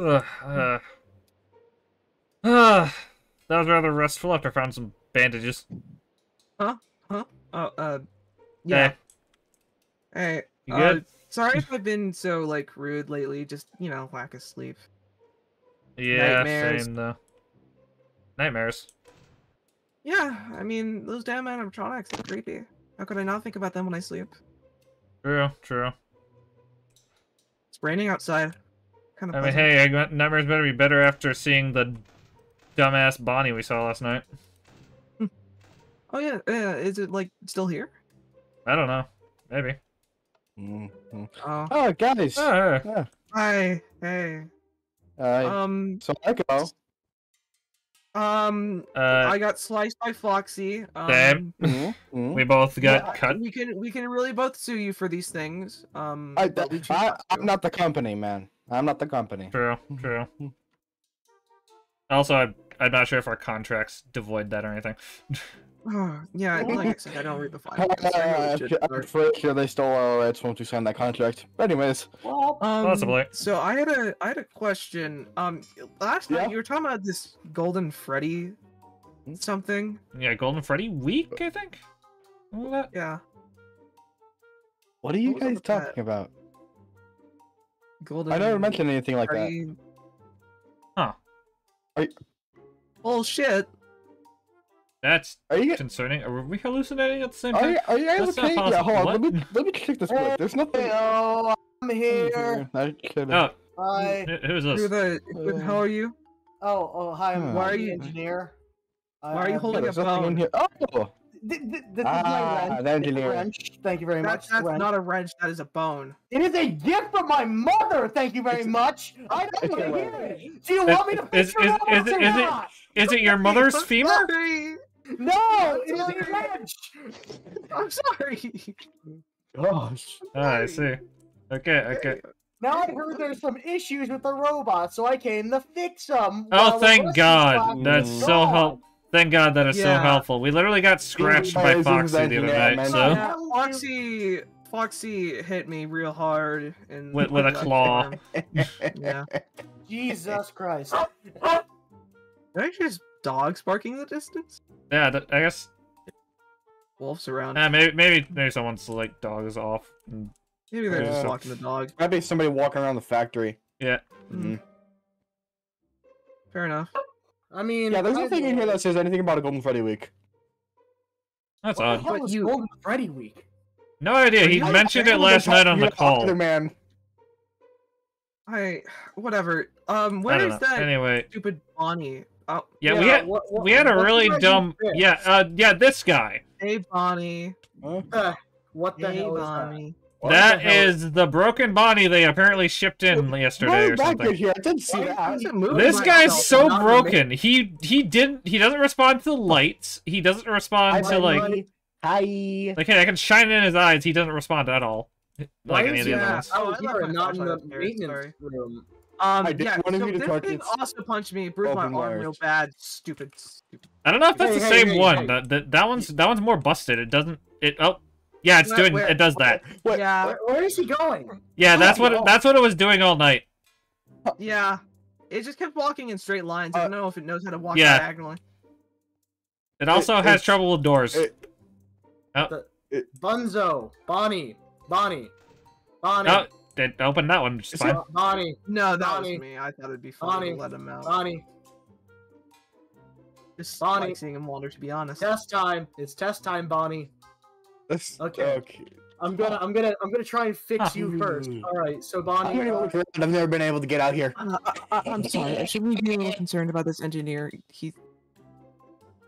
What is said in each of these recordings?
Ugh, uh, uh, that was rather restful after I found some bandages. Huh? Huh? Oh, uh, yeah. Hey, Hey, you uh, good? sorry if I've been so like rude lately. Just you know, lack of sleep. yeah, nightmares. same though. Nightmares. Yeah, I mean those damn animatronics are creepy. How could I not think about them when I sleep? True, true. It's raining outside. Kind of. I mean, hey, I got, nightmares better be better after seeing the dumbass Bonnie we saw last night. Oh yeah, yeah. Is it like still here? I don't know. Maybe. Mhm. Oh, Oh, guys. Oh, hey. Yeah. hi, hey. Uh, Um, so I go. um, uh, I got sliced by Foxy. Um, Same. Mhm, mhm. we both got yeah, cut. We can we can really both sue you for these things. Um, I, but we choose I. I'm not the company, man. I'm not the company. True, true. Also, I, I'm not sure if our contracts devoid that or anything. yeah, like I said, I don't read the fine print, I really I'm sure- pretty sure they stole our rights once we signed that contract. But anyways, Well, Um, Possibly. So I had a I had a question. Um, last Yeah? night you were talking about this Golden Freddy something. Yeah, Golden Freddy week, I think. Something like that? Yeah, what are you What guys with that? talking about? Golden. I never mentioned anything like that. Freddy. Huh. Are you- Oh shit! That's Are you? concerning. Are we hallucinating at the same Are time? you, are you guys That's okay? Yeah, hold on. possible. Let me let me check this quick. There's nothing. Heyo, I'm here. I kidding. Oh, Hi. who's this? the? who- How are you? Oh, oh, hi. I'm Why why are are you you- engineer? why are you Uh, holding There's a nothing in here. Oh, Th- th- th- this is Ah, my wrench. the It's engineer. wrench. Thank you very That, much. that's wrench. not a wrench. That is a bone. It is a gift from my mother. Thank you very It's- much. I don't want a to hear wrench. it. Do you want me to fix Is- your is- is it- or it- not? It your mother's femur? No, it is a wrench. I'm sorry. gosh. Ah, I see. Okay, okay. Now I heard there's some issues with the robot, so I came to fix them. Oh, thank God. That's so help. Thank God that is so helpful. We literally got scratched by Foxy the other night, man. so Yeah, Foxy, Foxy hit me real hard and With- with a claw. Yeah. Jesus Christ. Are there just dogs barking in the distance? yeah. th- I guess Wolves around. Yeah, maybe maybe maybe someone's like dog is off. and- Maybe they're just walking the dog. Might be somebody walking around the factory. Yeah. Mhm. Fair enough. I mean, Yeah, there's nothing in here that says anything about a Golden Freddy week. That's What the odd. hell is you- Golden Freddy week? No idea. He I- mentioned it last night on the call. man. I whatever. Um, I where don't is know. that Anyway, stupid Bonnie? Oh, yeah, we had what- what- we had a really did I do dumb. Yeah, uh, yeah, this guy. hey Bonnie. Huh? Uh, what the Hey hell is that? Bonnie. What That the is the broken body they apparently shipped in yesterday or something. here. I did see Why that. is This guy's so and not broken. He he didn't he doesn't respond to the lights. He doesn't respond Hi, to like buddy. Hi. like hey, I can shine it in his eyes. He doesn't respond at all. Why Like any is of the yeah. other ones. Oh, I left here, my not in the maintenance room. Um, I yeah, one of so you to this touch thing also punched me, bruised my arm wires. real bad. Stupid, stupid. I don't know if that's Hey, the hey, same hey, one. hey. That, that that one's that one's more busted. It doesn't it oh yeah, it's Where- doing where- it does that. What? Yeah, Where, where is he going? Yeah, that's what Oh. that's what it was doing all night. yeah. It just kept walking in straight lines. I Uh, don't know if it knows how to walk yeah. diagonally. It also has it's- trouble with doors. it- Bunzo. Bonnie. Bonnie. Bonnie. oh, it opened that one just fine. Bonnie. No, that Bonnie. was me. I thought it'd be funny Bonnie. to let him out. Bonnie. Just Bonnie. like seeing him wander, to be honest. Test time. It's test time, Bonnie. That's, Okay. okay. I'm gonna, I'm gonna, I'm gonna try and fix you first. Hmm. All right. So I'm Bonnie. gonna uh, look around. I've never been able to get out here. Uh, I, am sorry. I shouldn't be a little concerned about this engineer. He.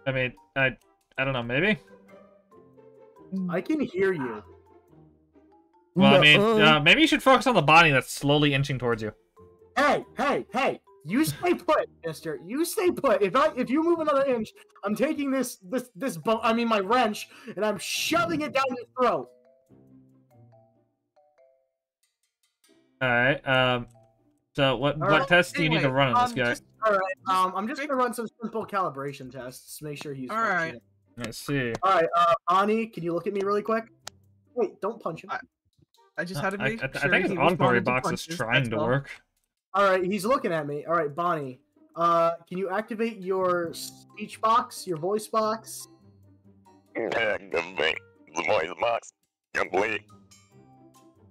I mean, I I don't know, maybe. I can hear you. Well, I mean, uh, maybe you should focus on the body that's slowly inching towards you. Hey, hey, hey! You stay put, Mister. You stay put. If I, if you move another inch, I'm taking this, this, this bone. I mean, my wrench, and I'm shoving it down your throat. All right. Um. So what All what right, tests do you need to run on this um, guy? just- All right. Um, I'm just gonna run some simple calibration tests. Make sure he's. All right. functioning. Let's see. All right. Uh, Bonnie, can you look at me really quick? Wait, don't punch him. I- I just had to I, make I, I sure think his he auditory box is trying to all. work. All right, he's looking at me. All right, Bonnie. Uh, can you activate your speech box, your voice box? Activate the voice box. Complete.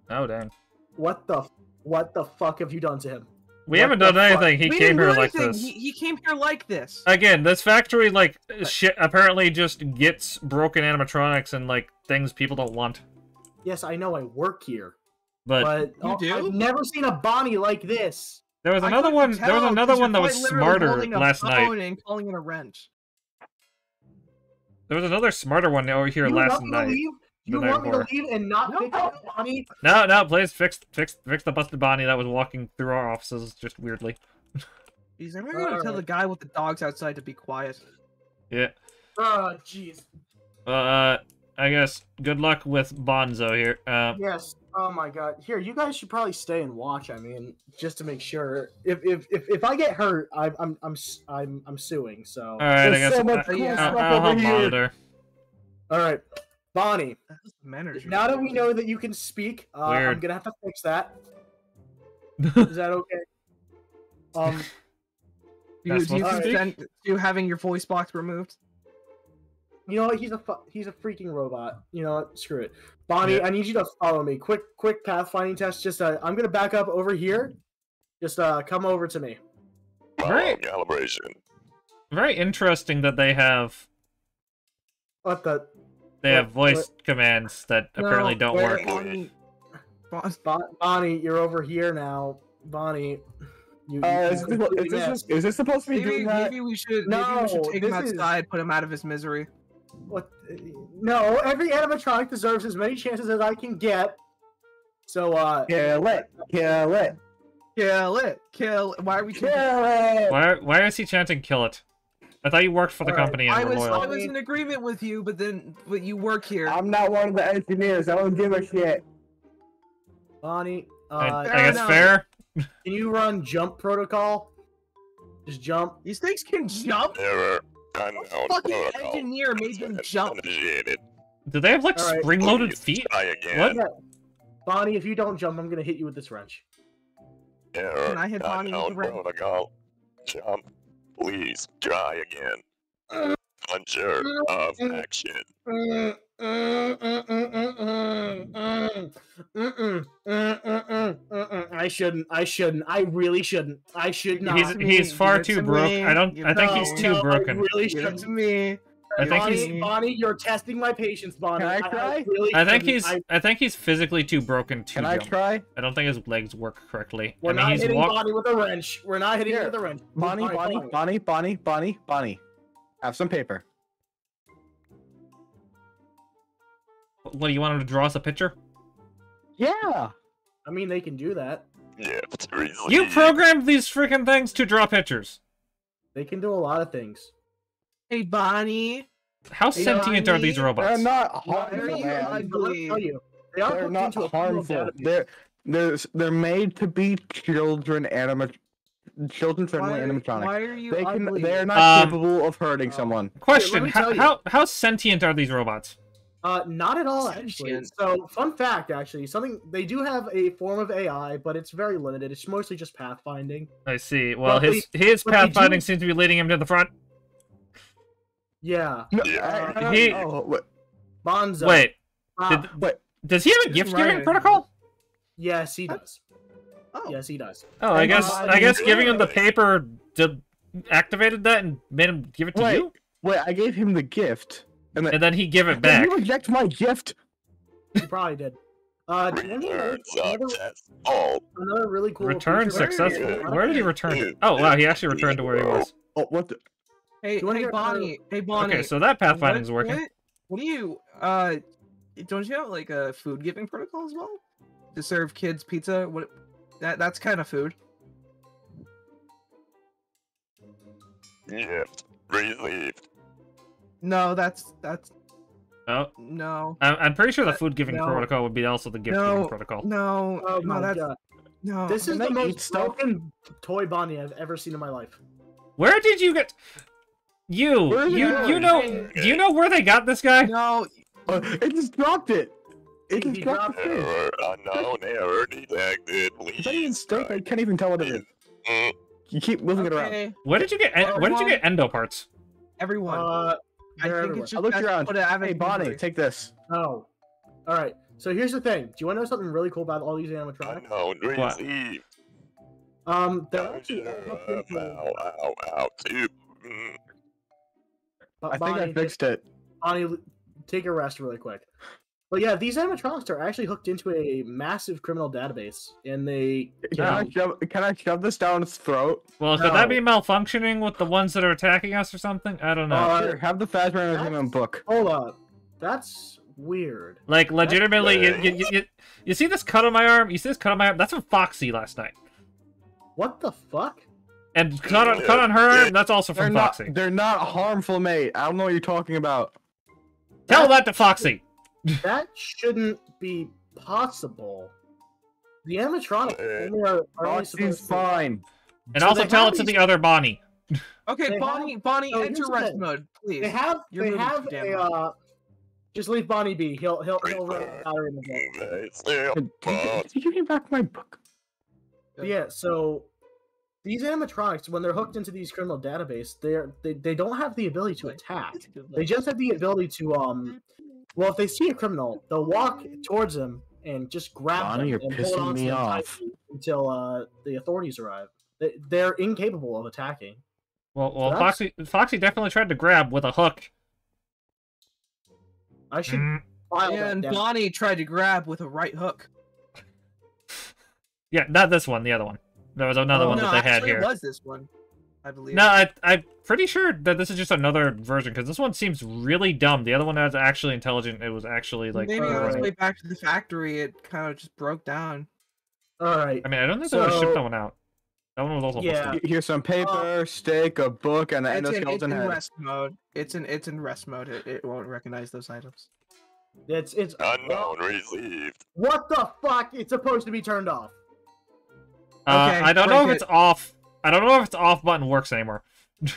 Oh dang. What the what the fuck have you done to him? We What haven't the done fuck? anything. He We came here like this. He, he came here like this. Again, this factory like shit apparently just gets broken animatronics and like things people don't want. Yes, I know I work here, But, but You oh, do? I've never seen a Bonnie like this. there was another couldn't one. There was another one that was smarter last night. And calling it a wrench. There was another smarter one over here you last want me to night. leave? You the night want me to leave and not No. fix it, Bonnie? No, no, please fix fix fix the busted Bonnie that was walking through our offices just weirdly. He's never gonna tell the guy with the dogs outside to be quiet. Yeah. Oh, jeez. Uh, I guess good luck with Bonzo here. Uh, Yes. Oh my god. Here, you guys should probably stay and watch. I mean, just to make sure. If if if, if I get hurt, I, I'm I'm s- I'm I'm suing. So. all right, I guess so much I, cool yeah. stuff will I'll over here. monitor. All right, Bonnie. That's. Now that we know that you can speak, uh, I'm gonna have to fix that. Is that okay? Um. you, do you consent to having your voice box removed? You know what? He's a fu- he's a freaking robot. You know what? Screw it, Bonnie. Yeah. I need you to follow me. Quick, quick pathfinding test. Just uh, I'm gonna back up over here. Just uh, come over to me. Right. Bomb calibration. Very interesting that they have What the? they What- have voice commands that apparently don't where- work. Bonnie, Bon- Bon- Bonnie, you're over here now. Bonnie, you. Uh, is, this, is, this, is this supposed to be Maybe, doing that? maybe we should. maybe we should No, take him this is- outside, put him out of his misery. What? No, every animatronic deserves as many chances as I can get. So, uh, Kill it, kill it, Kill it, kill. Why are we? kill it. Why why is he chanting "kill it"? I thought you worked for the Alright, company and I were was, loyal. I was in agreement with you, but then, but you work here. I'm not one of the engineers. I don't give a shit. Bonnie, I, uh, I fair guess enough. fair. can you run jump protocol? Just jump. These things can jump. Error. Unknown Fucking protocol. engineer made them jump. Initiated. Do they have like Alright. spring-loaded feet? Try again. What? Yeah. Bonnie, if you don't jump, I'm gonna hit you with this wrench. Error. Can I hit Bonnie with Unknown the red- protocol. Jump. Please try again. Unsure of action. I shouldn't. I shouldn't. I really shouldn't. I should not. He's, he's far too broke. I don't. I think he's too broken. Really should to me. I think Bonnie, he's Bonnie. You're testing my patience, Bonnie. Can I cry? I, really I think he's. I, I, think he's physically too broken to. Can jump. I try? I don't think his legs work correctly. We're I mean, not he's hitting walk... Bonnie with a wrench. We're not hitting him with a wrench. Bonnie, Bonnie, Bonnie, Bonnie, Bonnie, Bonnie, Bonnie. Have some paper. What do you want him to draw us a picture? Yeah. I mean, they can do that. Gift received. You programmed these freaking things to draw pictures. They can do a lot of things. Hey, Bonnie. How Hey, sentient are these robots? They're not Why are harmful, you man. ugly? But let me tell you, they are They're not into a pool of harmful. They're they're they're made to be children anima children friendly Why, animatronics. why are you They can ugly? they are not Um, capable of hurting uh, someone. Question: me how, how how sentient are these robots? Uh, not at all, actually. So, fun fact, actually, something they do have a form of AI, but it's very limited. It's mostly just pathfinding. I see. Well, Well, his his but they do- pathfinding seems to be leading him to the front. Yeah, No, Yeah. I- I He- know. Wait, Bonzo. Wait, Ah, did, wait. does he have a gift giving protocol? yes, he does. Oh, Yes, he does. Oh, I And, guess uh, I guess he's- giving him the paper did, activated that and made him give it to Wait. you, Wait, I gave him the gift. And then and then he give it back. you reject my gift? He probably did. Uh, do you want me to- Return another, another really cool Return feature- successful. Yeah. Where did he return to? Oh wow, he actually returned to where he was. Oh, what the? hey, you wanna hey, hear- Bonnie. Hey, Bonnie. Okay, so that pathfinding's what, working. What, what do you? Uh, don't you have like a food giving protocol as well? To serve kids pizza? What? That that's kind of food. Gift received. No, that's that's Oh, no, I'm, I'm pretty sure the food giving no. protocol would be also the gift No. giving protocol. no, Oh no. That's god. no. This is the most stuff? broken toy Bonnie I've ever seen in my life. Where did you get? You Where are you they you know? Do you know where they got this guy? no. Uh, it just dropped it. It just dropped the fish. Error, unknown error detected. Is that even Please steak? try I can't even tell what it is. Mm, You keep moving it around. Where did you get? en- Where did you get endo parts? everyone. Uh, I think everywhere. it's I looked around. put it out of Hey, Bonnie, inventory. take this. Oh. All right. So here's the thing. Do you want to know something really cool about all these animatronics? Unknown What? receive. Um, they're actually all hooked into- ow, ow, ow, too. I think I fixed it. Bonnie, take a rest really quick. But yeah, these animatronics are actually hooked into a massive criminal database, and they Can I shove? Can I shove this down its throat? Well, could that No. be malfunctioning with the ones that are attacking us or something? I don't know. Uh, Here, have the Fazbear Entertainment that's- book. hold up. That's weird. like legitimately, you, you, you, you, you see this cut on my arm? You see this cut on my arm? That's from Foxy last night. What the fuck? And cut on cut on her arm. That's also They're from not. Foxy. They're not harmful, mate. I don't know what you're talking about. Tell that to Foxy. That shouldn't be possible. The animatronics Eh. only are, are only supposed to- fine. And So also tell it to these- the other Bonnie. Okay, They Bonnie, Bonnie, oh, enter here's the rest mode, please. They have You're they have a uh just leave Bonnie be. He'll he'll he'll run out battery in the day. they still Did you give me back my book? But yeah, so these animatronics, when they're hooked into these criminal database, they're they, they don't have the ability to attack. They just have the ability to um well if they see a criminal, they'll walk towards him and just grab Bonnie, them you're and hold pissing on to me them off. tightly until uh the authorities arrive. They, they're incapable of attacking. Well, well, That's- Foxy Foxy definitely tried to grab with a hook. I should Mm, file that and down. Bonnie tried to grab with a right hook. yeah, not this one. The other one. There was another Oh, one no, that they had actually, here. it was this one, I believe. No, I, I'm pretty sure that this is just another version because this one seems really dumb. The other one was actually intelligent. It was actually like. maybe on its way back to the factory, it kind of just broke down. All right. I mean, I don't think they would have shipped So- that one out. That one was also supposed Yeah. to. Here's some paper, steak, a book, and an It's in, it's endoskeleton in head. rest mode. It's in it's in rest mode. It, it won't recognize those items. It's it's Unknown received. what the fuck? It's supposed to be turned off. Uh, Okay, I don't know if break it's off. I don't know if it's off button works anymore.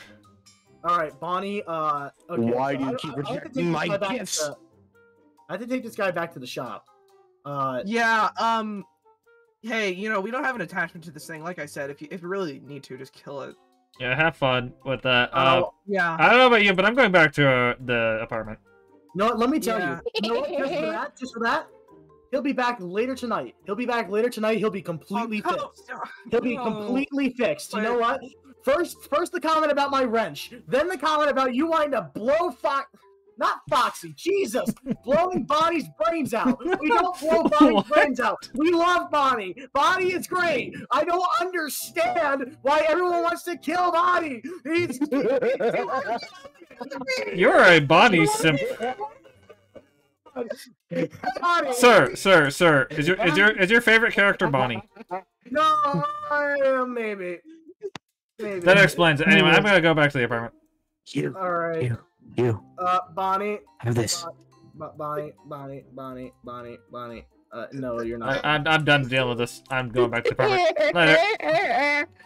All right, Bonnie. Uh, okay, Why so do you I- keep I- I have to rejecting take this my guy back to gifts? the- I have to take this guy back to the shop. Uh, Yeah. Um. Hey, you know we don't have an attachment to this thing. Like I said, if you if you really need to, just kill it. Yeah, have fun with that. Uh, uh, Yeah. I don't know about you, but I'm going back to uh, the apartment. No. Let me tell Yeah. you. You know? Just for that, just for that, he'll be back later tonight. He'll be back later tonight. He'll be completely Oh, fixed. He'll be No. completely fixed. You know what? First, first the comment about my wrench, then the comment about you wanting to blow Fox, not Foxy, Jesus, blowing Bonnie's brains out. We don't blow Bonnie's What? brains out. We love Bonnie. Bonnie is great. I don't understand why everyone wants to kill Bonnie. He's, You're a Bonnie simp, sir, sir, sir. Is your is your is your favorite character Bonnie? No, I, uh, maybe. Maybe. That explains it. Anyway, I'm gonna go back to the apartment. You, All right. you, you. Uh, Bonnie, Have this. Bo- Bonnie, Bonnie, Bonnie, Bonnie, Bonnie. Uh, no, you're not. I'm I'm done dealing with this. I'm going back to the apartment. Later.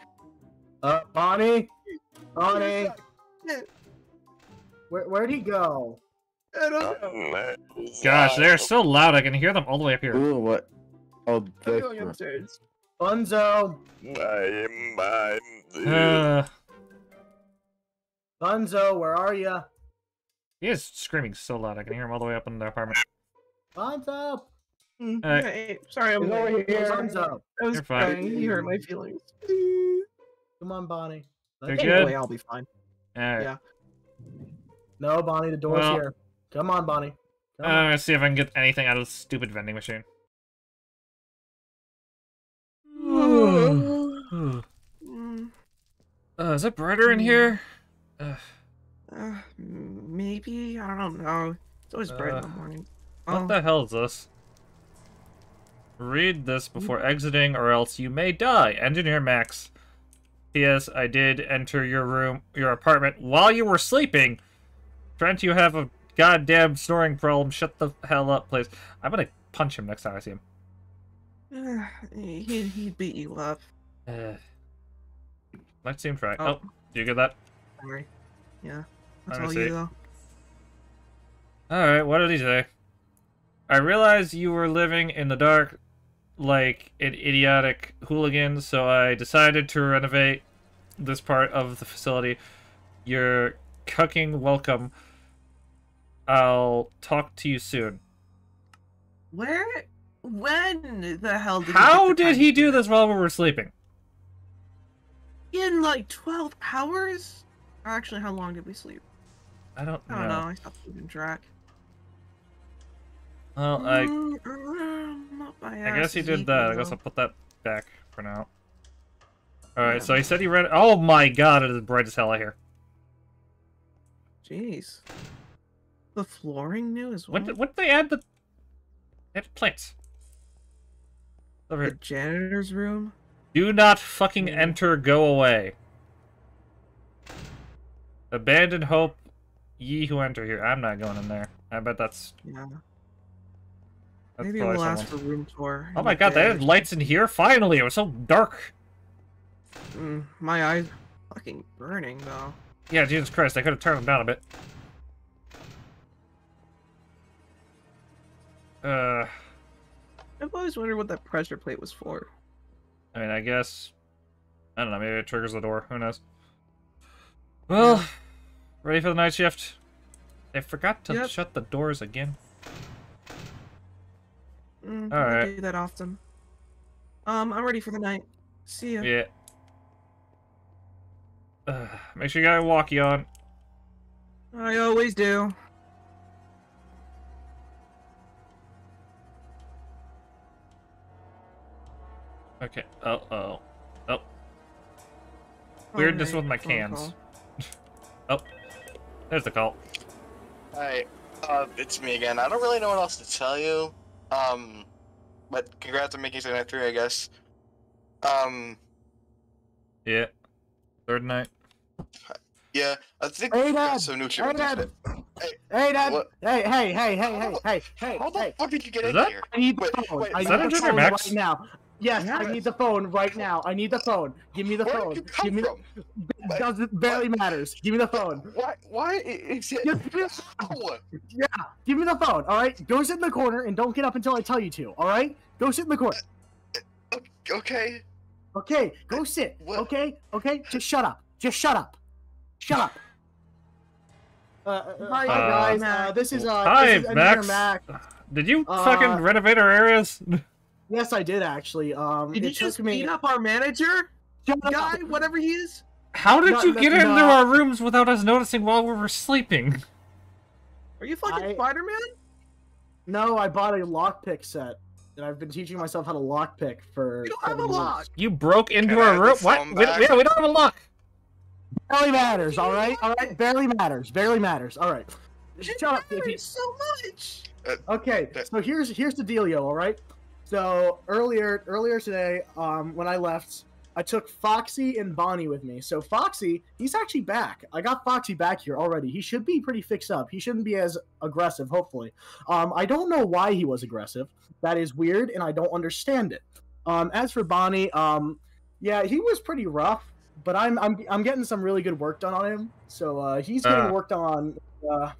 Uh, Bonnie, Bonnie. Where where'd he go? I don't know. Gosh, they're so loud. I can hear them all the way up here. Ooh, what? Oh, I'm going upstairs. Bunzo, I am mine. Uh, Bunzo, where are you? he is screaming so loud. I can hear him all the way up in the apartment. Bunzo, Mm, Uh, hey, sorry, I'm over late. here. Bunzo. I was You're fine. crying. You hurt my feelings. Come on, Bonnie. You're Let's- good? I'll be fine. All right. Yeah. No, Bonnie, the door's Well- here. Come on, Bonnie. Come I'm on. gonna see if I can get anything out of this stupid vending machine. Uh, is it brighter in here? Uh, uh, maybe I don't know. It's always bright in the Uh, morning. what Oh, the hell is this? Read this before exiting, or else you may die. Engineer Max. P.S. I did enter your room, your apartment, while you were sleeping. Trent, you have a goddamn snoring problem. Shut the hell up, please. I'm gonna punch him next time I see him. he he beat you up. Uh, let's see. Oh. Oh, do you get that? Sorry. Yeah. That's all see. you though. All right. What did he say? I realized you were living in the dark like an idiotic hooligan, so I decided to renovate this part of the facility. You're cooking welcome. I'll talk to you soon. Where? When the hell did? How the did he do this while we were sleeping? In like twelve hours? Or actually, how long did we sleep? I don't I know. don't know. I stopped keeping track. Well, I Mm, up my I guess he did that. I guess I'll put that back for now. Alright, Yeah. so he said he read Oh my god, it is bright as hell out here. Jeez. The flooring new as well. When did, when did they add the they added plants? Over the janitor's room. Do not fucking enter, go away. Abandon hope, ye who enter here. I'm not going in there. I bet that's, Yeah. that's Maybe we'll ask for room tour. Oh my god, they had lights in here? Finally! It was so dark! Mm, my eyes fucking burning though. Yeah, Jesus Christ, I could have turned them down a bit. Uh, I've always wondered what that pressure plate was for. I mean, I guess. I don't know, maybe it triggers the door. Who knows? Well, ready for the night shift? I forgot to Yep. shut the doors again. Mm, All I right. do that often. Um, I'm ready for the night. See ya. Yeah. Uh, make sure you got a walkie on. I always do. Okay. Oh, oh. Oh. Weirdness Alright, with my cans. Oh. There's the call. Hi, uh, it's me again. I don't really know what else to tell you. Um, but congrats on making Night 3, I guess. Um, Yeah. Third night. yeah, I think Hey, we got Dad! some new shit. Hey, Dad! bit. Hey, Dad! What? Hey, hey, hey, hey, hey, hey, hey, How the hey! fuck did you get Is in that- here? I need the Wait, wait, I is need that the Engineer Max? right now. Yes, I need the phone right now. I need the phone. Give me the Where phone. did you come Give me. from? It doesn't barely matters. Give me the phone. Why? Why is it? Just give me the Ow! Yeah, give me the phone. All right, go sit in the corner and don't get up until I tell you to. All right, go sit in the corner. Okay. Okay, go sit. What? Okay, okay, just shut up. Just shut up. Shut up. Uh, uh, hi Uh, guys. Uh, this is uh, Hi, this is Engineer Max. Mac. Did you Uh, fucking renovate our areas? Yes, I did actually. Um, Did you just took me. beat up our manager? Guy, whatever he is? How did No, you no, get into no. our rooms without us noticing while we were sleeping? Are you fucking I- Spider-Man? No, I bought a lockpick set, and I've been teaching myself how to lockpick for. You don't have a seven years. lock. You broke into Can our room? What? phone We, yeah, we don't have a lock. Barely matters. All right, all right. Barely matters. Barely matters. All right. Shut up, It JP. so much. Okay, so here's here's the dealio, all right? So earlier earlier today, um, when I left, I took Foxy and Bonnie with me. So Foxy, he's actually back. I got Foxy back here already. He should be pretty fixed up. He shouldn't be as aggressive, hopefully. Um, I don't know why he was aggressive. That is weird, and I don't understand it. Um, as for Bonnie, um, yeah, he was pretty rough, but I'm I'm I'm getting some really good work done on him. So uh, he's getting Ah. worked on. Uh,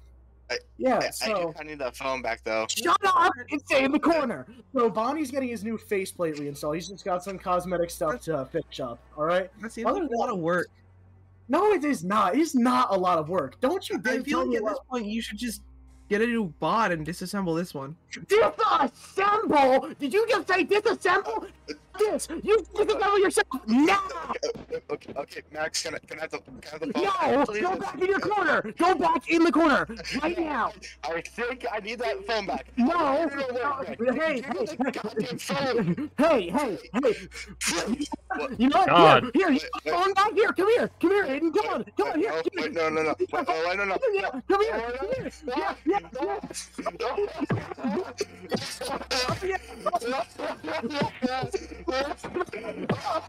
I- yeah, I, I so. do kind of need that phone back though. Shut up and stay in the corner. So Bonnie's getting his new faceplate reinstalled. He's just got some cosmetic stuff to fix up. All right. That seems Other like a than lot of work. No, it is not. It is not a lot of work. Don't you I feel like at this point you should just get a new bot and disassemble this one. Disassemble? Did you just say disassemble? This. You disassemble yourself now. Okay, okay, Max, can I, can I have the, can I have the phone? No. please? Go back in your corner. Go back in the corner right now. I think I need that phone back. No. No. Hey, hey, phone. hey, hey, hey. What? You know what? God. Here, here. Wait, you wait. phone back here. Come here. Come here, Aiden. Come on. Come on. Here. Oh, Come here. wait, no, no, no. Wait, oh, wait, no, no. Come here. Come here. Come here. Yeah, yeah, yeah.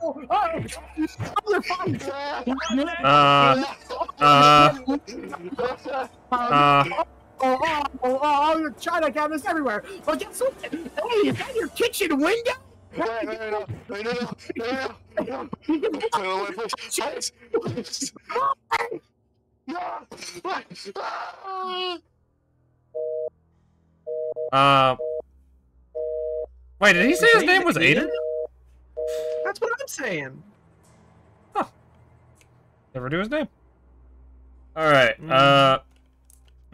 Oh, oh. Other fight. Uh, uh, uh, Oh, oh, oh, oh, you're China cabinets everywhere. But guess what? Hey, is that your kitchen window? No, no, no, no, no, no, no, no. No, wait, please, please, please. No. uh, Wait, did he say his name was Aiden? That's what I'm saying. Never knew his name. Alright, Mm. uh...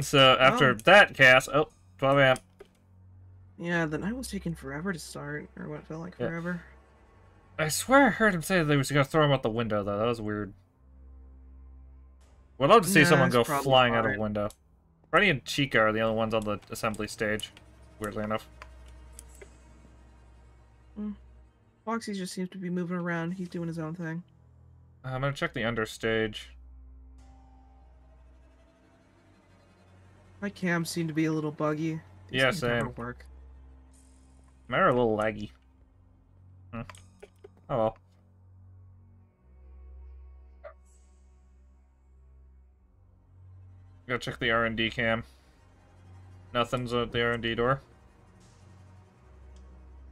So, after Oh. that cast... Oh, 12 amp. Yeah, the night was taking forever to start, or what felt like Yeah. forever. I swear I heard him say that he was gonna throw him out the window, though. That was weird. Would love to see Nah, someone go flying out of a window. Freddy and Chica are the only ones on the assembly stage, weirdly enough. Mm. Foxy just seems to be moving around. He's doing his own thing. Uh, I'm gonna check the understage. My cams seem to be a little buggy. These Yeah, same. Work. They're a little laggy. Hmm. Oh well. Go check the R&D cam. Nothing's at the R&D door.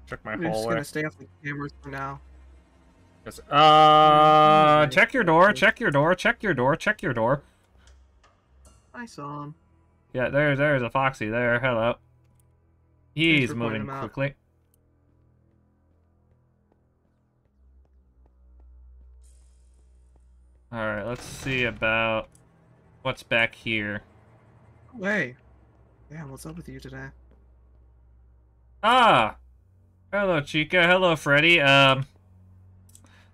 Check my I'm just gonna stay off the cameras for now. Yes. Uh, check your door, check your door, check your door, check your door. I saw him. Yeah, there's there's a Foxy there. Hello. He's moving quickly. Alright, let's see about what's back here. Hey. Yeah, what's up with you today? Ah! Hello, Chica. Hello, Freddy. Um,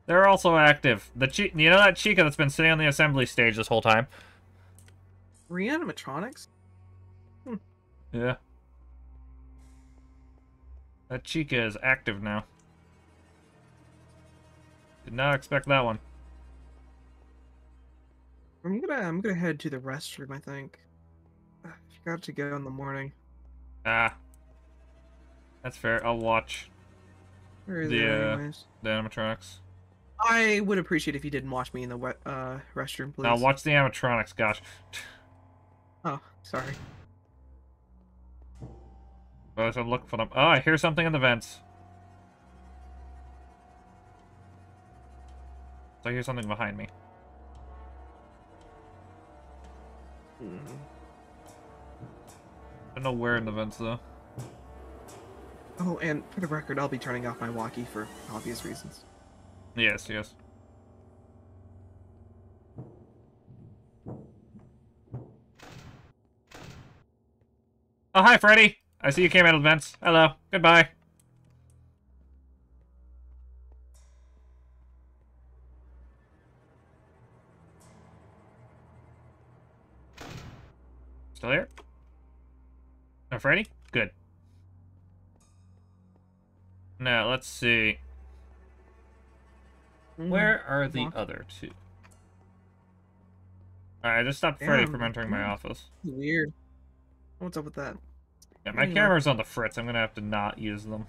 they're also active. The chi- you know that Chica that's been sitting on the assembly stage this whole time? Reanimatronics? Yeah. That Chica is active now. Did not expect that one. I'm gonna I'm gonna head to the restroom. I think. I forgot to go in the morning. Ah. That's fair. I'll watch Where is The, uh, the animatronics. I would appreciate if you didn't watch me in the wet uh restroom, please. I'll watch the animatronics, gosh. Oh, sorry. I should look for them. Oh, I hear something in the vents. I hear something behind me. Hmm. I don't know where in the vents, though. Oh, and for the record, I'll be turning off my walkie for obvious reasons. Yes, yes. Oh, hi, Freddy. I see you came out of the vents. Hello. Goodbye. Still here? No, Freddy? Good. Now, let's see. Where are the Locked. other two? Alright, I just stopped Freddy from entering my office. Weird. What's up with that? Yeah, my camera's on the fritz. I'm gonna have to not use them.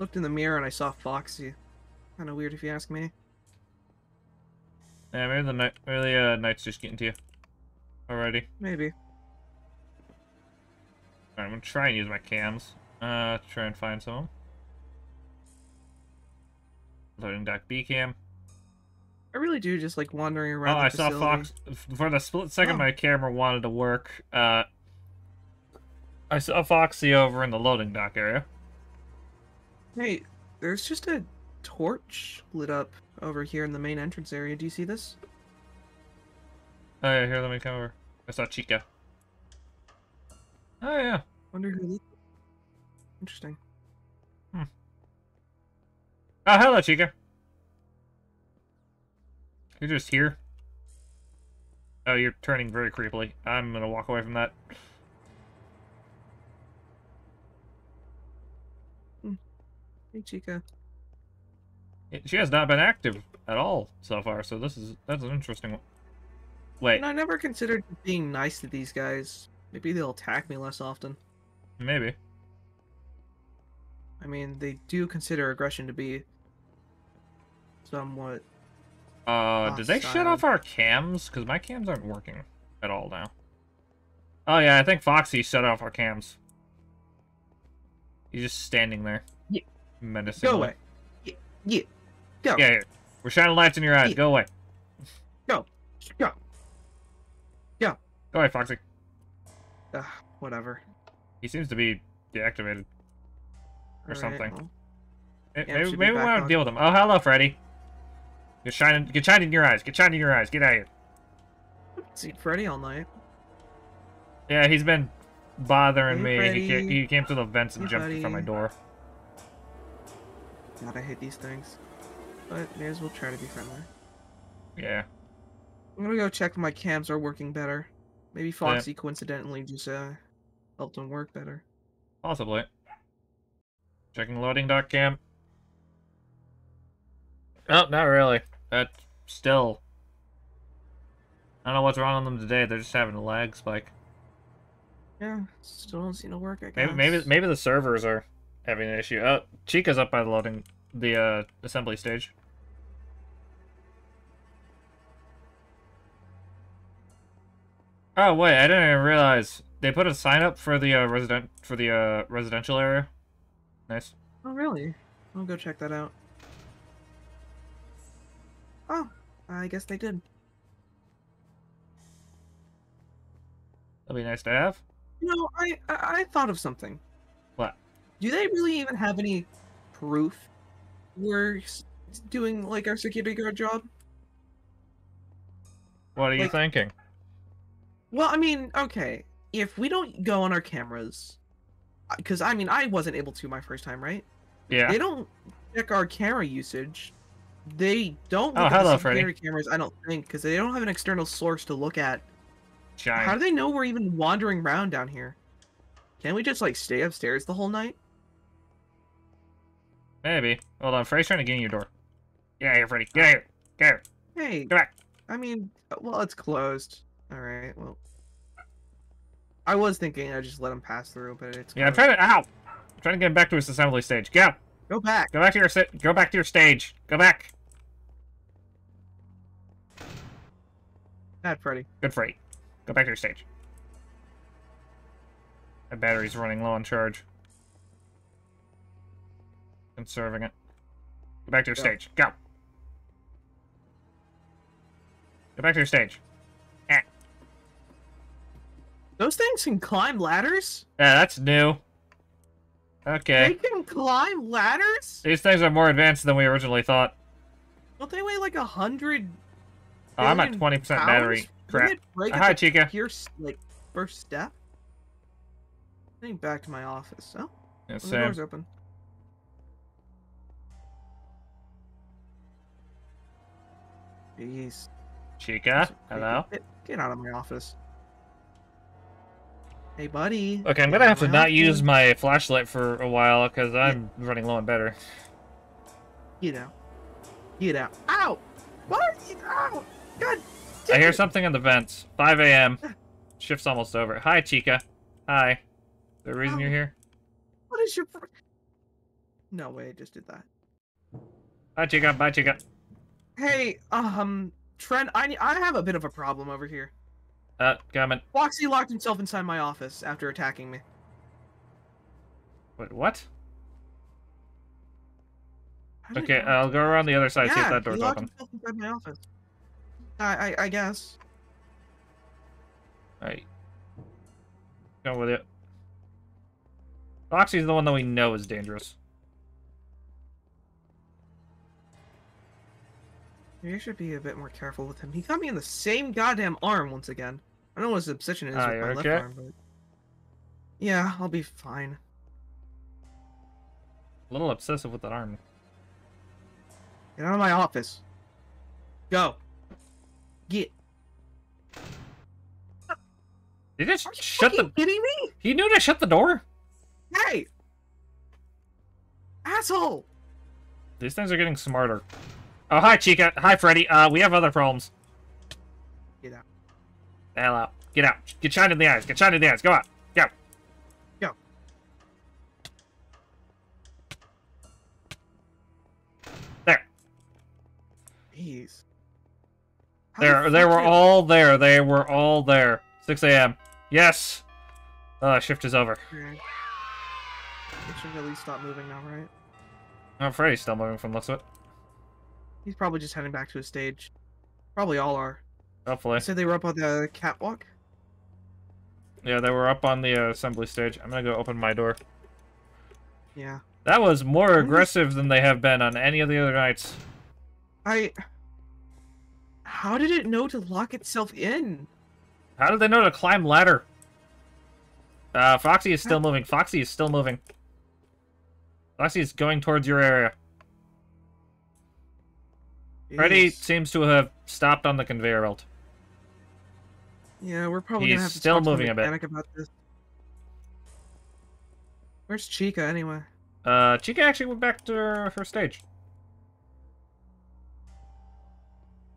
Looked in the mirror and I saw Foxy. Kind of weird if you ask me. Yeah, maybe the night, maybe the uh, night's just getting to you. Alrighty. Maybe. I'm gonna try and use my cams. Uh, to try and find some. Loading dock B cam. I really do just like wandering Oh, around. the I saw. Fox. For the split second, Oh. my camera wanted to work. Uh, I saw Foxy over in the loading dock area. Hey, there's just a torch lit up over here in the main entrance area. Do you see this? Oh yeah, here, let me come over. I saw Chica. Oh yeah. Wonder who Interesting. Oh, hello, Chica. You're just here. Oh, you're turning very creepily. I'm gonna walk away from that. Hmm. Hey, Chica. She has not been active at all so far, so this is that's an interesting one. Wait, And I never considered being nice to these guys. Maybe they'll attack me less often. Maybe. I mean, they do consider aggression to be somewhat. Uh, did they shut off our cams? Because my cams aren't working at all now. Oh yeah, I think Foxy shut off our cams. He's just standing there. Yeah. Menacingly. Go away. Yeah. Yeah. Go. Yeah, here. We're shining lights in your eyes. Yeah. Go away. Go. Go. Go away, Foxy. Ugh, whatever. He seems to be deactivated. or something. well, Yeah, maybe maybe we want to deal with him. Oh, hello, Freddy. Get shining, get shining in your eyes. Get shining in your eyes. Get out of here. See Freddy all night. Yeah, he's been bothering Hey, me. He, Freddy. he came through the vents and Hey, jumped in front my door. God, I hate these things. But may as well try to be friendly. Yeah. I'm gonna go check if my cams are working better. Maybe Foxy coincidentally just uh helped them work better. Possibly. Checking loading dock cam. Oh, not really. That still. I don't know what's wrong with them today. They're just having a lag spike. Yeah, still don't seem to work. I guess. Maybe maybe maybe the servers are having an issue. Oh, Chica's up by the loading the uh assembly stage. Oh wait, I didn't even realize they put a sign up for the uh, resident for the uh, residential area. Nice. Oh really? I'll go check that out. Oh, I guess they did. That'd be nice to have. You know, I, I I thought of something. What? Do they really even have any proof we're doing like our security guard job? What are you thinking? Well, I mean, okay, if we don't go on our cameras, because I mean, I wasn't able to my first time, right? Yeah. They don't check our camera usage. They don't Oh, hello, Freddy. security cameras. I don't think because they don't have an external source to look at. Shine. How do they know we're even wandering around down here? Can't we just like stay upstairs the whole night? Maybe. Hold on, Freddy's trying to get in your door. Yeah, here, Freddy. Get out here. Get out here. Hey, Go back. I mean, uh, well, it's closed. All right. Well, I was thinking I just let him pass through, but it's Yeah, I'm trying to. Ow! I'm trying to get him back to his assembly stage. Go. go back. Go back to your sit. Go back to your stage. Go back. Bad Freddy. Good Freddy. Go back to your stage. My battery's running low on charge. Conserving it. Go back to your Go. stage. Go. Go back to your stage. Those things can climb ladders. Yeah, that's new. Okay. They can climb ladders. These things are more advanced than we originally thought. Don't they weigh like a hundred? Oh, I'm at 20% pounds? battery. Crap. break Hi, Chica. Pierce like first step. Getting back to my office. Oh, Yeah, the door's open. Jeez. Chica, hello. Get, get out of my office. Hey, buddy. Okay, I'm gonna have to not use my flashlight for a while because I'm running low on battery. Get out. Get out. Ow! What? Out! God I hear it. something in the vents. 5 a.m. Shift's almost over. Hi, Chica. Hi. The reason you're here? What is your? No way! I just did that. Hi, Chica. Bye, Chica. Hey, um, Trent, I I have a bit of a problem over here. Uh, coming. Foxy locked himself inside my office after attacking me. Wait, what? Okay, I'll go around the other side, see if yeah, that door's he locked open. himself inside my office. I, I, I guess. Alright. Go with it. Foxy's the one that we know is dangerous. Maybe I should be a bit more careful with him. He got me in the same goddamn arm once again. I don't know what his obsession is Ah, with you my left arm, but yeah, I'll be fine. A little obsessive with that arm. Get out of my office. Go. Get. Did he just Are you shut the... kidding me? He knew to shut the door? Hey! Asshole! These things are getting smarter. Oh, hi, Chica. Hi, Freddy. Uh, we have other problems. Get out. The hell out. Get out. Get shot in the eyes. Get shot in the eyes. Go out. Go. Go. There. Jeez. How There. They were all there. They were all there. 6 a.m. Yes. Uh, shift is over. Okay. It should at least stop moving now, right? Oh, Freddy's still moving from the looks of it. He's probably just heading back to his stage. Probably all are. Hopefully. I said they were up on the catwalk. Yeah, they were up on the uh, assembly stage. I'm gonna go open my door. Yeah. That was more aggressive than they have been on any of the other nights. I. How did it know to lock itself in? How did they know to climb ladder? Uh, Foxy is still moving. Foxy is still moving. Foxy is going towards your area. Freddy seems to have stopped on the conveyor belt. Yeah, we're probably He's gonna have to still talk to moving a bit. about this. Where's Chica anyway? Uh, Chica actually went back to her, her stage.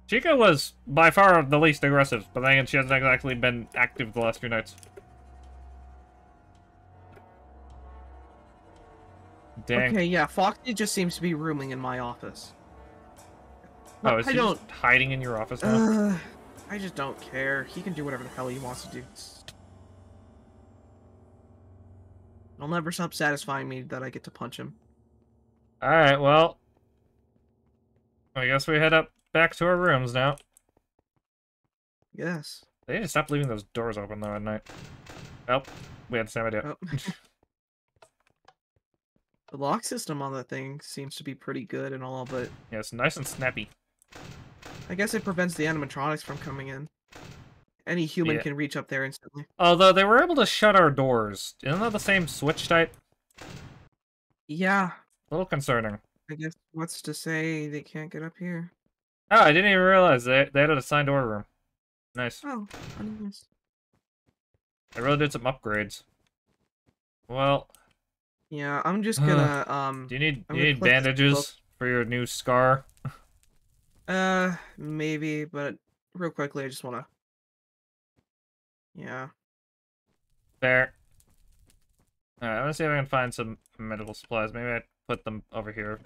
Chica was by far the least aggressive, but then again, she hasn't exactly been active the last few nights. Dang. Okay, yeah, Foxy just seems to be rooming in my office. Oh, is I he don't. just hiding in your office now? Uh, I just don't care. He can do whatever the hell he wants to do. It'll never stop satisfying me that I get to punch him. Alright, well. I guess we head up back to our rooms now. Yes. They need to stop leaving those doors open though at night. Oh, we had the same idea. Oh. the lock system on that thing seems to be pretty good and all, but Yeah, it's nice and snappy. I guess it prevents the animatronics from coming in. Any human Yeah. can reach up there instantly. Although they were able to shut our doors. Isn't that the same switch type? Yeah, A little concerning. I guess what's to say they can't get up here? Oh, I didn't even realize they, they had an assigned door room. Nice. Oh, nice. They really did some upgrades. Well, Yeah, I'm just Uh, gonna um do you need you need bandages for your new scar? Uh maybe, but real quickly I just wanna Yeah. Fair. Alright, let's see if I can find some medical supplies. Maybe I put them over here